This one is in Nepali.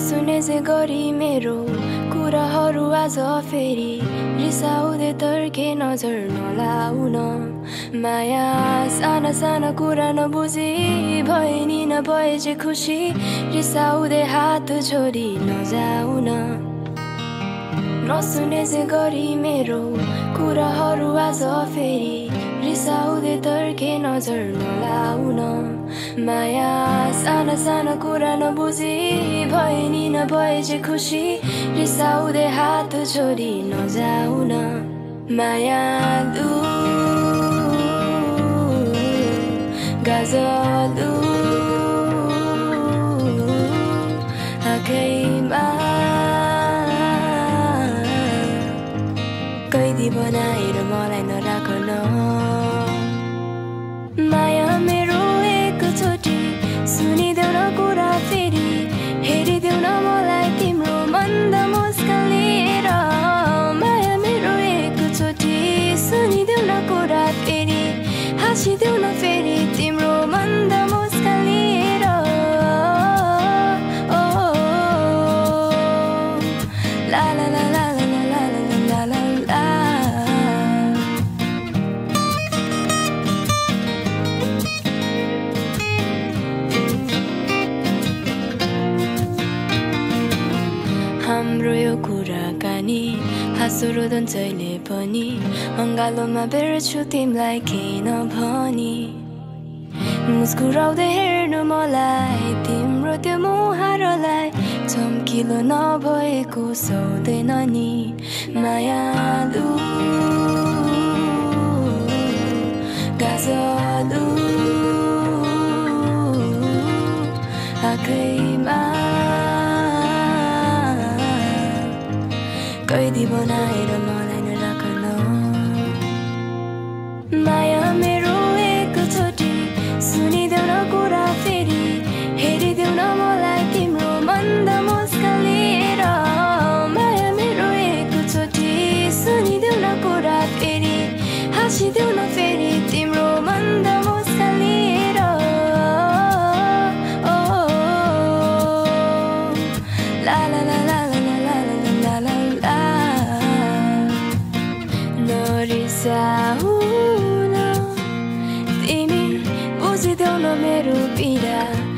नसुने जे गरी मेरो कुराहरू आज फेरि रिसाउँदै तर्के नजर नलाउन। माया साना साना कुरा नबुझी भए नि नभए जे खुसी रिसाउँदै हात छोडी नजाउन। नसुने जे गरी मेरो कुराहरू आज फेरि रिसाउँदै तर्के नजर नलाउन। माया साना साना कुरा नबुझी भए नि नभए जे खुसी रिसाउँदै हात छोडी नजाउन मायालु गजलु आँखैमा कैदी बनाएर मलाई नराखन माया हाँसिदेऊ न फेरि तिम्रो मन्द मुस्कान लिएर ला ला हाम्रो यो कुराकानी हाँसो रोदन जहिले पनि अङ्गालोमा बेर्छु तिमीलाई केही नभनी मुस्कुराउँदै हेर्नु मलाई तिम्रो त्यो मुहारलाई चम्किलो नभएको सौदैन नि मायालु गाजलु आँखैमा 深いディボナイルもねぬらかの悩み E me voz y de un número pirata.